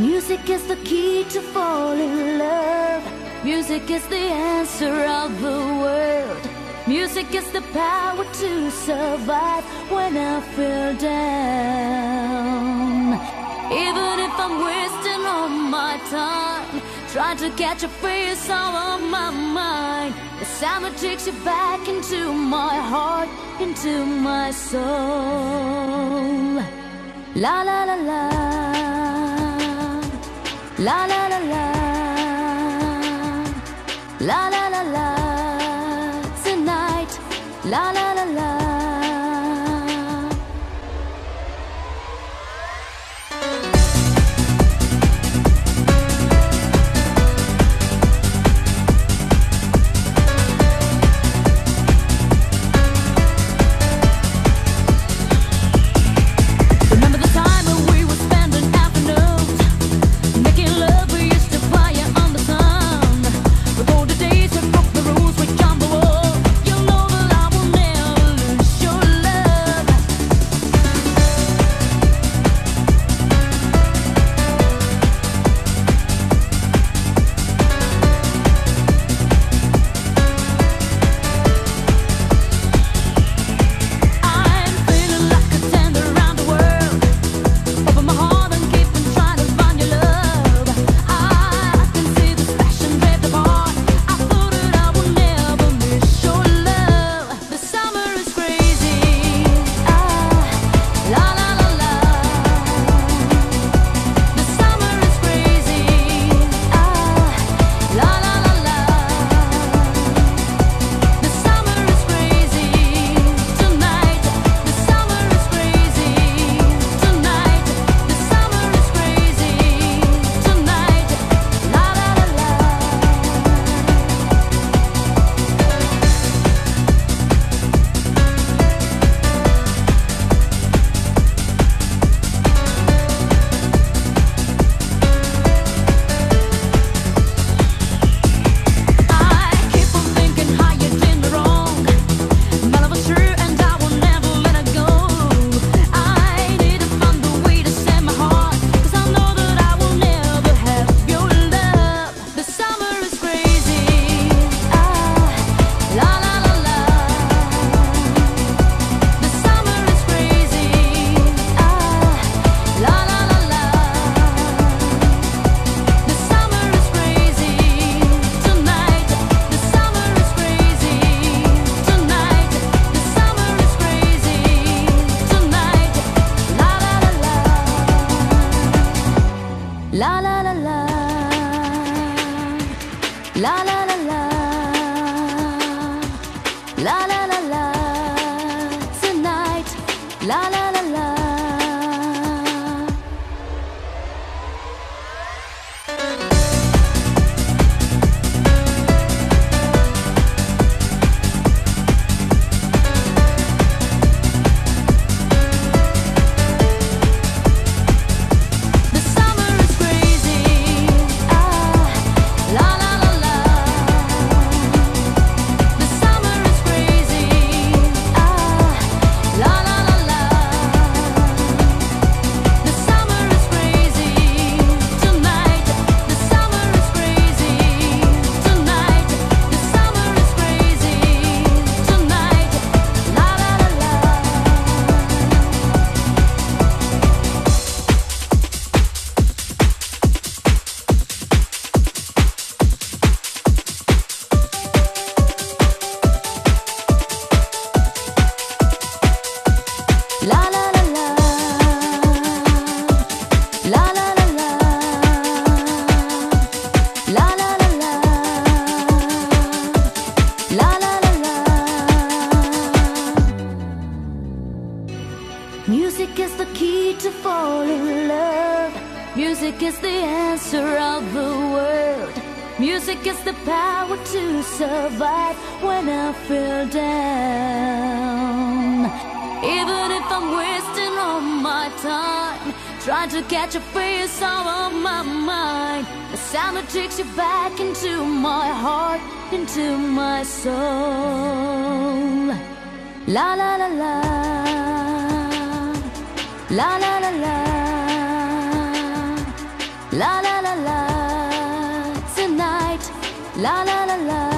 Music is the key to fall in love. Music is the answer of the world. Music is the power to survive when I feel down. Even if I'm wasting all my time, trying to catch a face all on my mind. The sound takes you back into my heart, into my soul. La la la la. La la la la. La la la la. Tonight. La la la la. la la la. is the answer of the world. Music is the power to survive when I feel down. Even if I'm wasting all my time, trying to catch a face out of my mind. The sound that takes you back into my heart, into my soul. La la la la. La la la la. La la la la, tonight. La la la la.